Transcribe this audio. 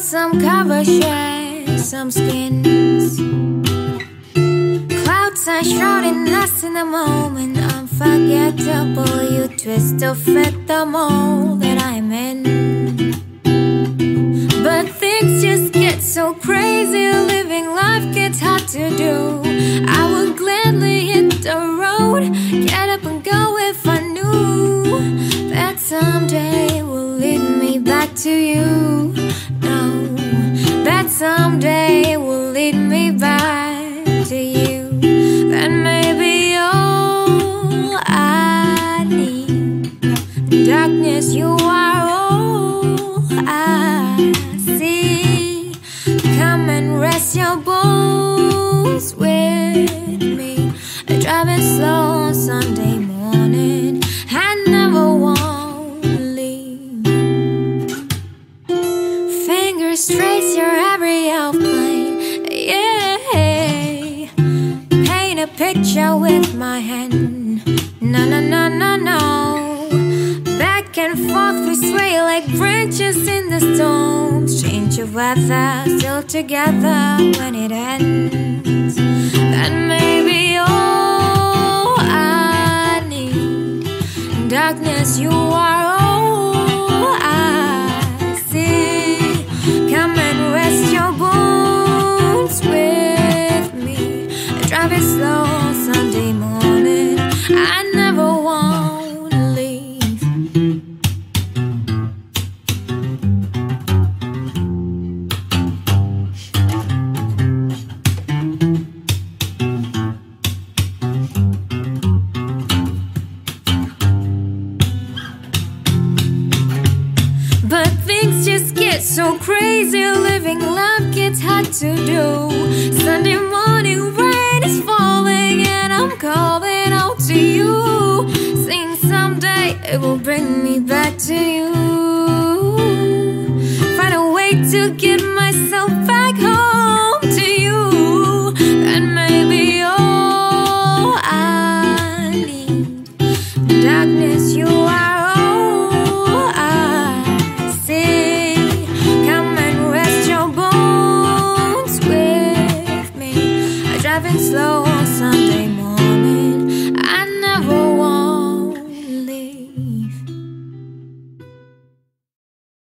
Some cover share some skins. Clouds are shrouding us in the moment. Unforgettable, you twist to fit the mold that I'm in. But things just get so crazy, living life gets hard to do. Someday will lead me back to you. That may be all I need. Darkness, you are all I see. Come and rest your bones with me. Driving slow on Sunday morning. I never want to leave. Fingers trace your every outline. Picture with my hand. No, no, no, no, no. Back and forth we sway like branches in the storms. Change of weather, still together when it ends. That may be all I need. Darkness, you are it slow on Sunday morning. I never want to leave. But things just get so crazy. Living life gets hard to do. Sunday it will bring me back to you. Find a way to get myself back home to you. That may be all I need. Darkness, you